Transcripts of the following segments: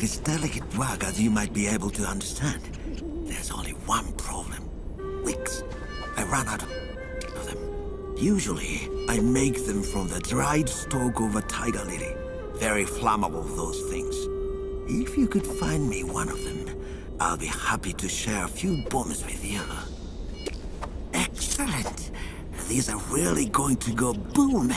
it is delicate work as you might be able to understand. There's only one problem. Wicks. I ran out of them. Usually, I make them from the dried stalk of a tiger lily. Very flammable, those things. If you could find me one of them, I'll be happy to share a few bombs with you. Excellent. These are really going to go boom.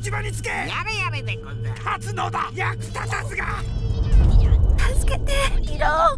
ざるさっさと持ち場につけ。やれやれでござる。勝つのだ。役立たずが。助けてイロ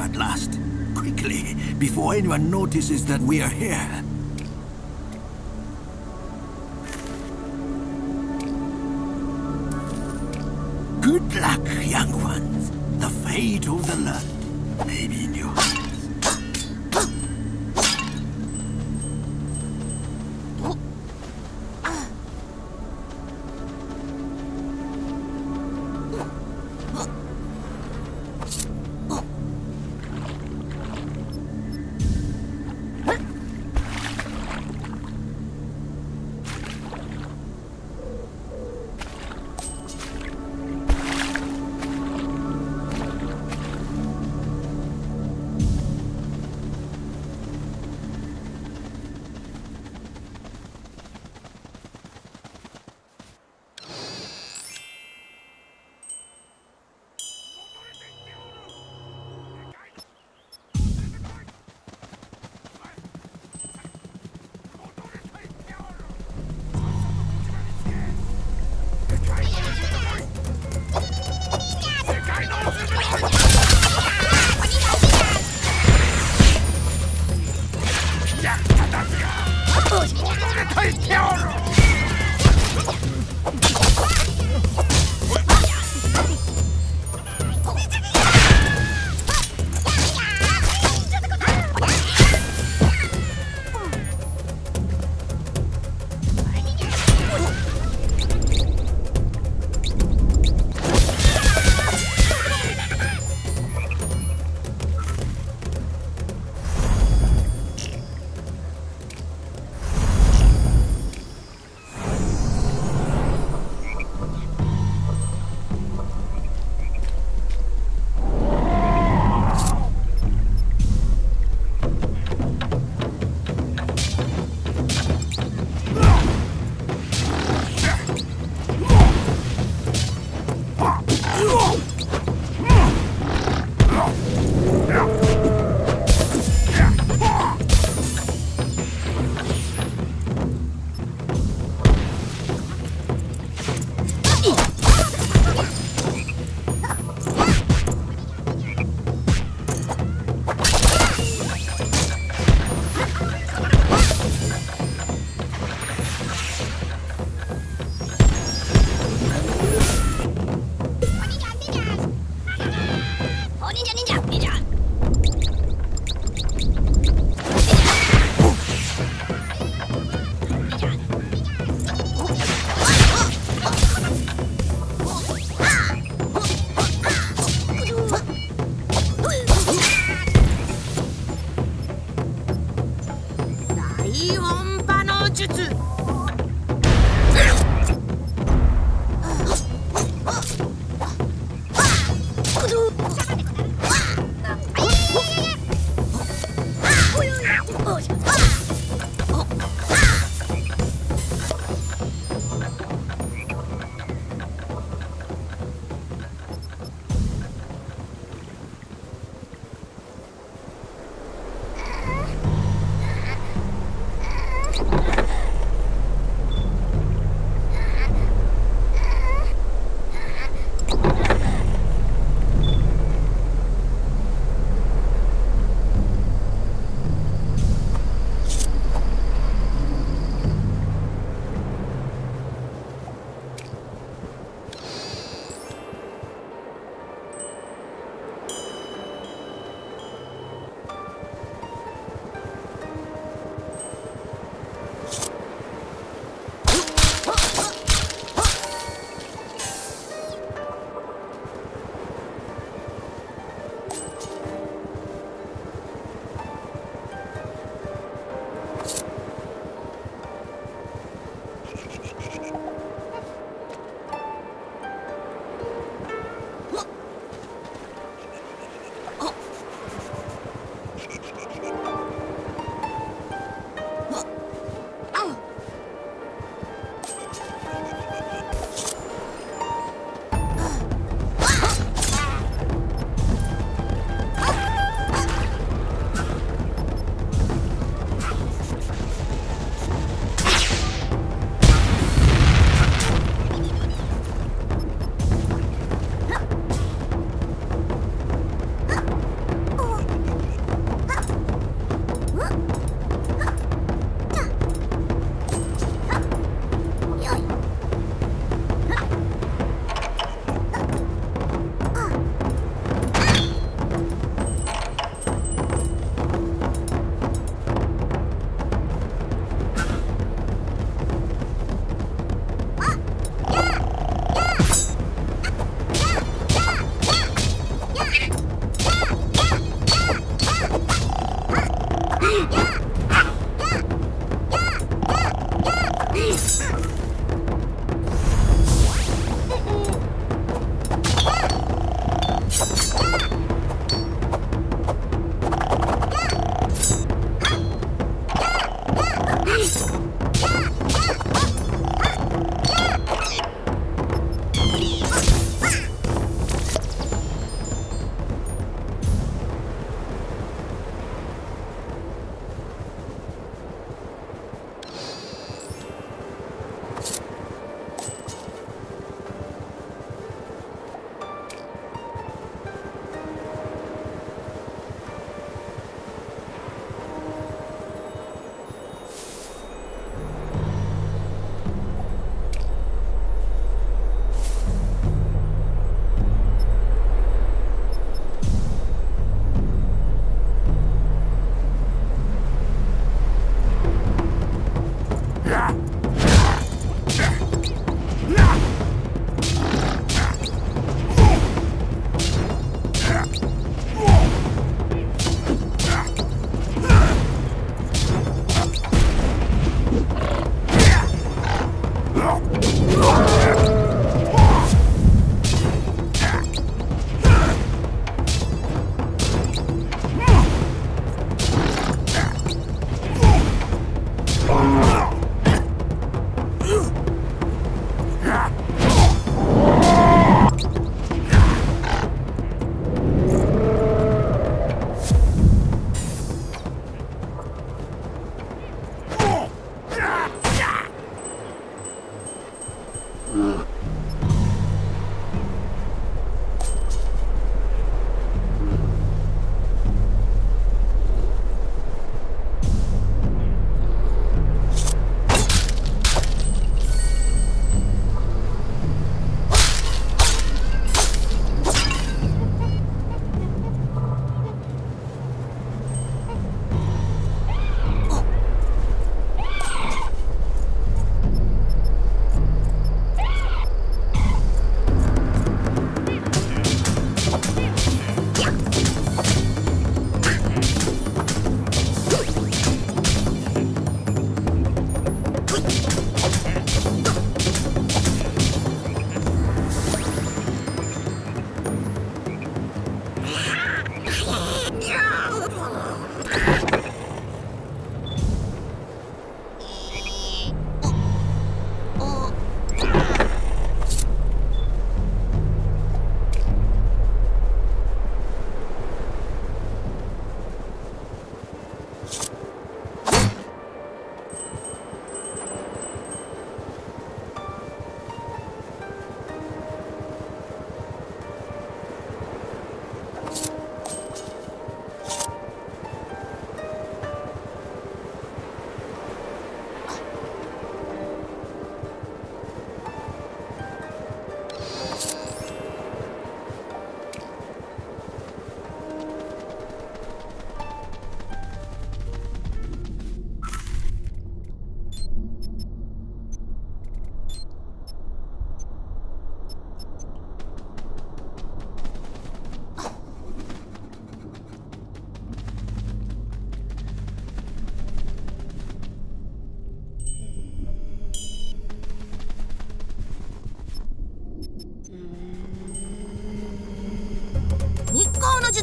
at last. Quickly, before anyone notices that we are here.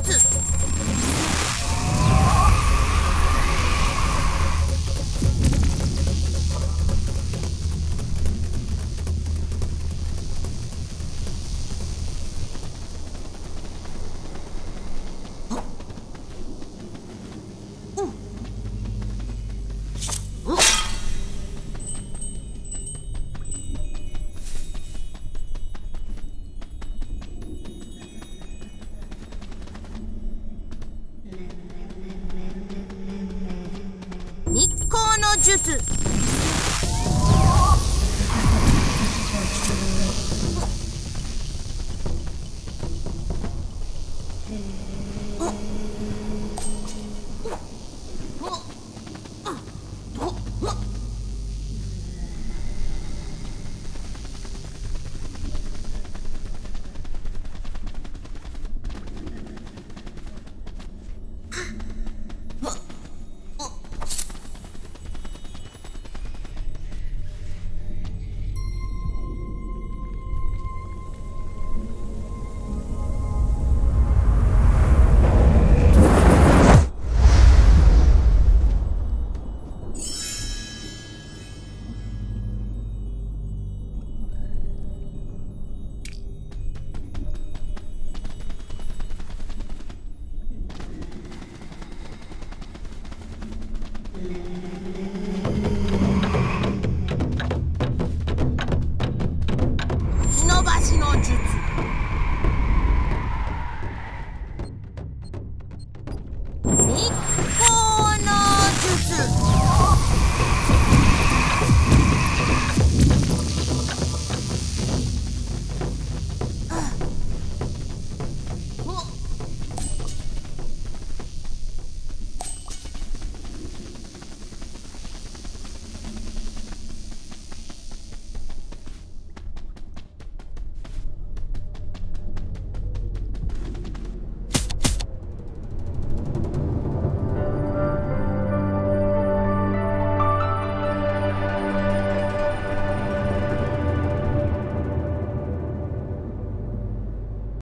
光術。あっ